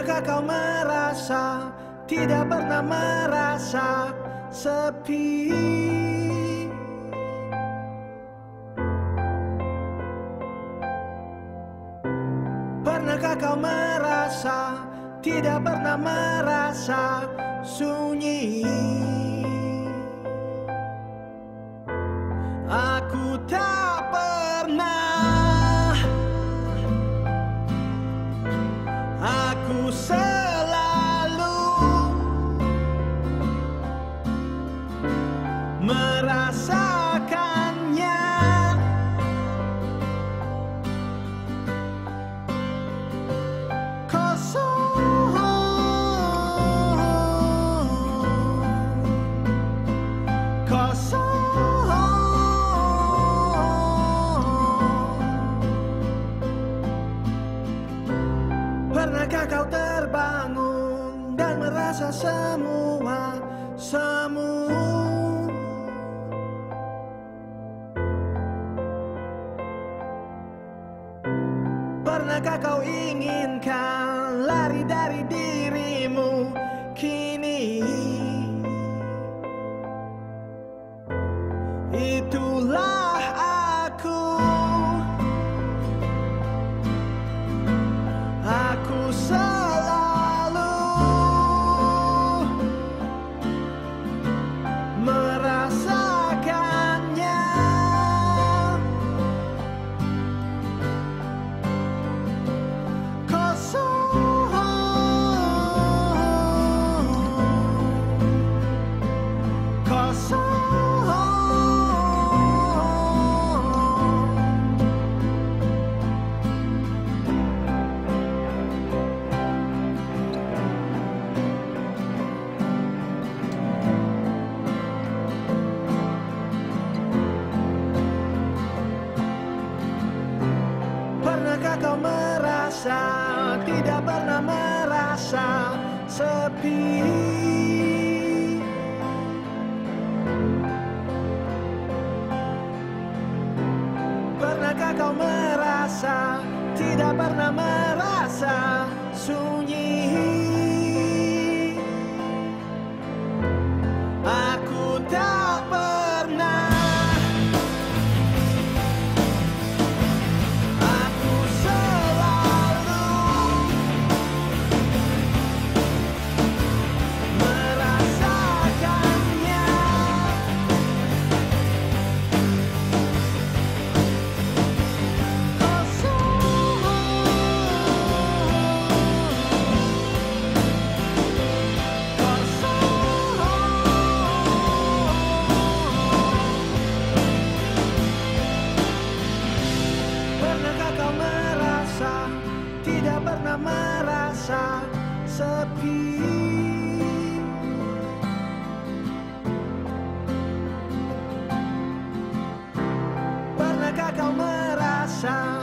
Pernahkah kau merasa tidak pernah merasa sepi? Pernahkah kau merasa tidak pernah merasa sunyi? Pernahkah kau terbangun dan merasa semua semu Pernahkah kau inginkan lari dari dirimu kini? Itulah so merasa tidak pernah merasa sepi? Pernahkah kau merasa tidak pernah merasa sunyi? merasa sepi. Pernahkah kau merasa